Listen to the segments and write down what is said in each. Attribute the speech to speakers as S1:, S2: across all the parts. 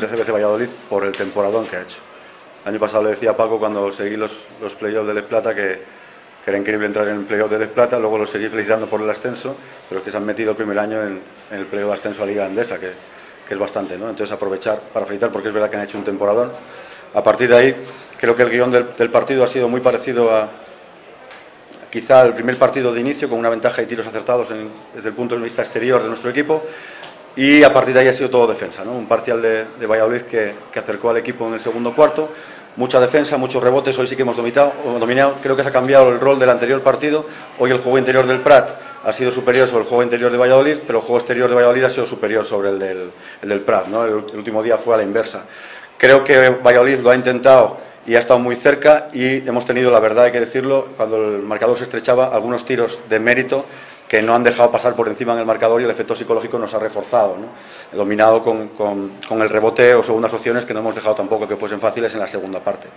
S1: merece de Valladolid por el temporadón que ha hecho. El año pasado le decía a Paco cuando seguí los, los playoffs de Les Plata que, que, era increíble entrar en el playoff de Les Plata, luego los seguí felicitando por el ascenso, pero es que se han metido el primer año en, el playoff de ascenso a Liga Andesa, que, que, es bastante, ¿no? Entonces aprovechar para felicitar porque es verdad que han hecho un temporadón. A partir de ahí, creo que el guion del, partido ha sido muy parecido a, quizá el primer partido de inicio con una ventaja de tiros acertados desde el punto de vista exterior de nuestro equipo y a partir de ahí ha sido todo defensa, ¿no? un parcial de, de Valladolid que, que, acercó al equipo en el segundo cuarto, mucha defensa, muchos rebotes, hoy sí que hemos dominado, dominado, creo que se ha cambiado el rol del anterior partido, hoy el juego interior del Prat ha sido superior sobre el juego interior de Valladolid, pero el juego exterior de Valladolid ha sido superior sobre el del, el del Prat, ¿no? el, el último día fue a la inversa. Creo que Valladolid lo ha intentado y ha estado muy cerca y hemos tenido, la verdad hay que decirlo, cuando el marcador se estrechaba, algunos tiros de mérito que no han dejado pasar por encima en el marcador y el efecto psicológico nos ha reforzado, dominado con, el rebote o segundas opciones que no hemos dejado tampoco que fuesen fáciles en la segunda parte.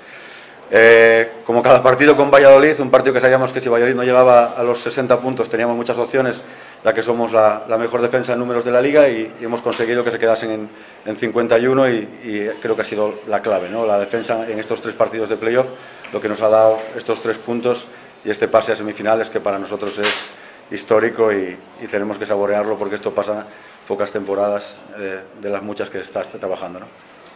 S1: Eh, como cada partido con Valladolid, un partido que sabíamos que si Valladolid no llegaba a los 60 puntos teníamos muchas opciones, ya que somos la, mejor defensa en números de la liga y, hemos conseguido que se quedasen en, en 51 y, y, creo que ha sido la clave, ¿no? la defensa en estos tres partidos de playoff, lo que nos ha dado estos tres puntos y este pase a semifinales que para nosotros es histórico y, y tenemos que saborearlo porque esto pasa pocas temporadas eh, de las muchas que estás trabajando. ¿no?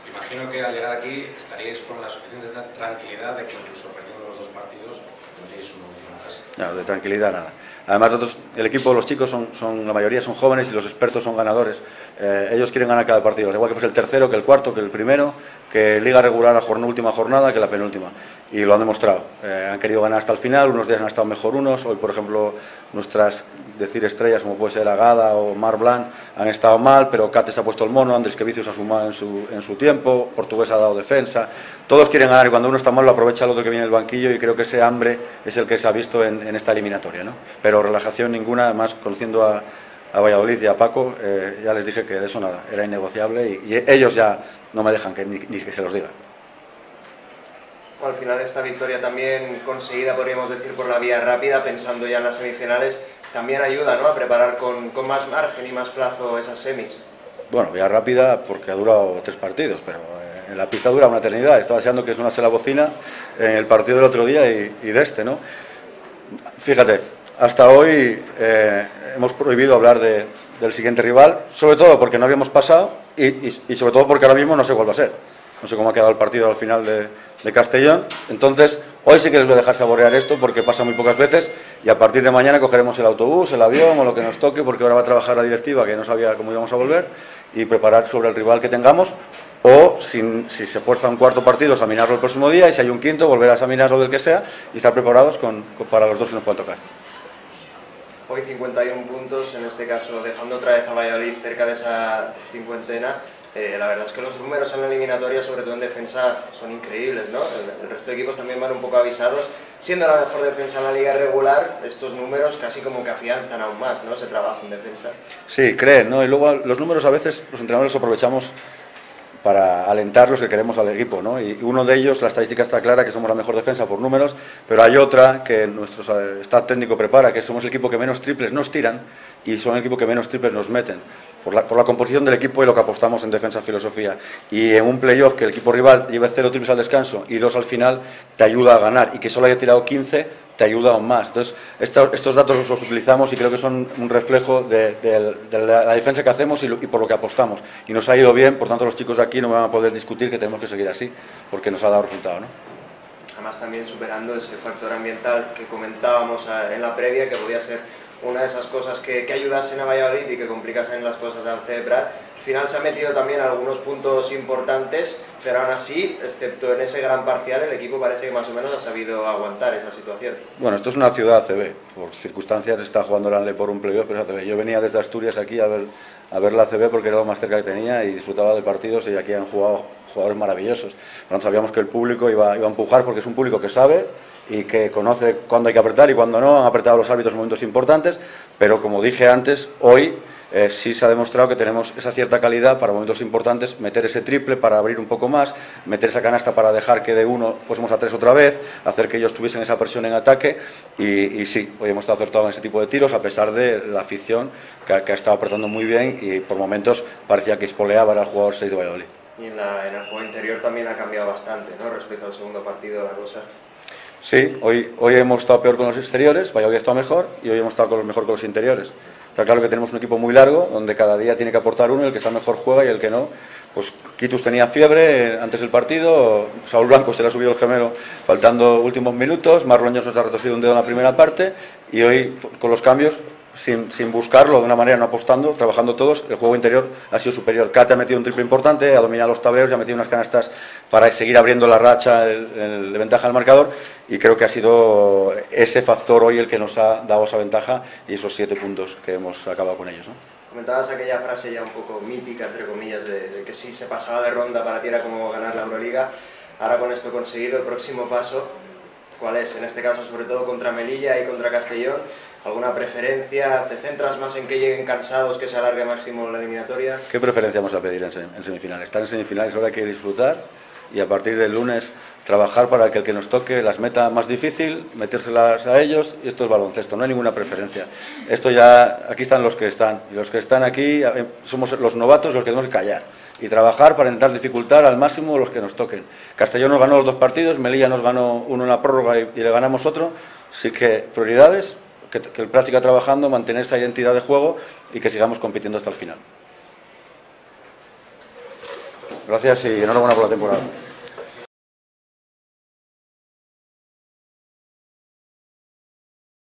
S2: Imagino que al llegar aquí estaríais con la suficiente tranquilidad de que incluso los dos partidos tendríais una última fase.
S1: No, de tranquilidad nada. Además, nosotros, el equipo, los chicos, son, son, la mayoría son jóvenes y los expertos son ganadores. Eh, ellos quieren ganar cada partido, igual que fuese el tercero, que el cuarto, que el primero, que liga regular a jornada, última jornada, que la penúltima. Y lo han demostrado. Eh, han querido ganar hasta el final, unos días han estado mejor unos. Hoy, por ejemplo, nuestras, decir estrellas, como puede ser Agada o Mar Blanc, han estado mal, pero Cates ha puesto el mono, Andrés Quevicius ha sumado en su, en su tiempo, Portugués ha dado defensa. Todos quieren ganar y cuando uno está mal lo aprovecha el otro que viene en el banquillo y creo que ese hambre es el que se ha visto en, en esta eliminatoria. ¿no? Pero relajación ninguna, además conociendo a, a Valladolid y a Paco, eh, ya les dije que de eso nada, era innegociable y, y ellos ya no me dejan que ni, ni, que se los diga.
S3: Al final esta victoria también conseguida, podríamos decir, por la vía rápida, pensando ya en las semifinales, también ayuda ¿no? a preparar con, con más margen y más plazo esas semis.
S1: Bueno, vía rápida porque ha durado tres partidos, pero en la pista dura una eternidad. Estaba deseando que es una la bocina en el partido del otro día y, de este, ¿no? Fíjate, hasta hoy eh, hemos prohibido hablar de, del siguiente rival, sobre todo porque no habíamos pasado y, sobre todo porque ahora mismo no sé cuál va a ser. No sé cómo ha quedado el partido al final de, de, Castellón. Entonces, hoy sí que les voy a dejar saborear esto porque pasa muy pocas veces y a partir de mañana cogeremos el autobús, el avión o lo que nos toque porque ahora va a trabajar la directiva que no sabía cómo íbamos a volver y preparar sobre el rival que tengamos o si, si, se fuerza un cuarto partido, examinarlo el próximo día y si hay un quinto, volver a examinarlo del que sea y estar preparados con, con, para los dos que nos puedan tocar.
S3: Hoy 51 puntos, en este caso dejando otra vez a Valladolid cerca de esa cincuentena. Eh, la verdad es que los números en la eliminatoria, sobre todo en defensa, son increíbles, ¿no? El, el, resto de equipos también van un poco avisados. Siendo la mejor defensa en la liga regular, estos números casi como que afianzan aún más, ¿no? Ese trabajo en defensa.
S1: Sí, creen, ¿no? Y luego los números a veces los entrenadores los aprovechamos para alentar los que queremos al equipo, ¿no? Y uno de ellos, la estadística está clara, que somos la mejor defensa por números, pero hay otra que nuestro staff técnico prepara, que somos el equipo que menos triples nos tiran y son el equipo que menos triples nos meten, por la, por la composición del equipo y lo que apostamos en defensa filosofía. Y en un playoff que el equipo rival lleve cero triples al descanso y dos al final, te ayuda a ganar, y que solo haya tirado 15, te ayuda aún más. Entonces, esto, estos datos los utilizamos y creo que son un reflejo de, de, de la, defensa que hacemos y, lo, y, por lo que apostamos. Y nos ha ido bien, por tanto los chicos de aquí no van a poder discutir que tenemos que seguir así, porque nos ha dado resultado. ¿no?
S3: Además también superando ese factor ambiental que comentábamos eh, en la previa, que podía ser una de esas cosas que, que ayudasen a Valladolid y que complicasen las cosas al Cebra. Al final se ha metido también algunos puntos importantes, pero aún así, excepto en ese gran parcial, el equipo parece que más o menos ha sabido aguantar esa situación.
S1: Bueno, esto es una ciudad CB, por circunstancias está jugando el Anle por un playoff, pero ACB. yo venía desde Asturias aquí a ver, a ver la CB porque era lo más cerca que tenía y disfrutaba de partidos y aquí han jugado jugadores maravillosos. Tanto, sabíamos que el público iba, iba a empujar porque es un público que sabe y que conoce cuándo hay que apretar y cuándo no, han apretado los árbitros en momentos importantes, pero como dije antes, hoy eh, sí se ha demostrado que tenemos esa cierta calidad para momentos importantes, meter ese triple para abrir un poco más, meter esa canasta para dejar que de uno fuésemos a tres otra vez, hacer que ellos tuviesen esa presión en ataque y, y sí, hoy hemos estado acertados en ese tipo de tiros a pesar de la afición que, que ha estado apretando muy bien y por momentos parecía que espoleaba al jugador 6 de Valladolid.
S3: Y en, la, en el juego interior también ha cambiado bastante, ¿no? Respecto al segundo partido, la cosa.
S1: Sí, hoy, hoy hemos estado peor con los exteriores, Valladolid ha estado mejor y hoy hemos estado con los, mejor con los interiores. Está claro que tenemos un equipo muy largo, donde cada día tiene que aportar uno, el que está mejor juega y el que no. Pues Quitus tenía fiebre antes del partido, Saúl Blanco se le ha subido el gemelo faltando últimos minutos, Marlon nos ha retorcido un dedo en la primera parte y hoy con los cambios sin, sin, buscarlo, de una manera no apostando, trabajando todos, el juego interior ha sido superior. Kate ha metido un triple importante, ha dominado los tableros, ha metido unas canastas para seguir abriendo la racha de ventaja al marcador y creo que ha sido ese factor hoy el que nos ha dado esa ventaja y esos siete puntos que hemos acabado con ellos. ¿no?
S3: Comentabas aquella frase ya un poco mítica, entre comillas, de, de que si se pasaba de ronda para ti era como ganar la Euroliga. Ahora con esto conseguido, el próximo paso, ¿cuál es? En este caso, sobre todo contra Melilla y contra Castellón. ¿Alguna preferencia? ¿Te centras más en que lleguen cansados, que se alargue máximo la eliminatoria?
S1: ¿Qué preferencia vamos a pedir en semifinales? Estar en semifinales ahora hay que disfrutar y a partir del lunes trabajar para que el que nos toque las meta más difícil, metérselas a ellos y esto es baloncesto, no hay ninguna preferencia. Esto ya, aquí están los que están y los que están aquí somos los novatos los que tenemos que callar y trabajar para intentar dificultar al máximo los que nos toquen. Castellón nos ganó los dos partidos, Melilla nos ganó uno en la prórroga y, le ganamos otro, así que prioridades, que, que el práctica trabajando, mantener esa identidad de juego y que sigamos compitiendo hasta el final. Gracias y enhorabuena por la temporada.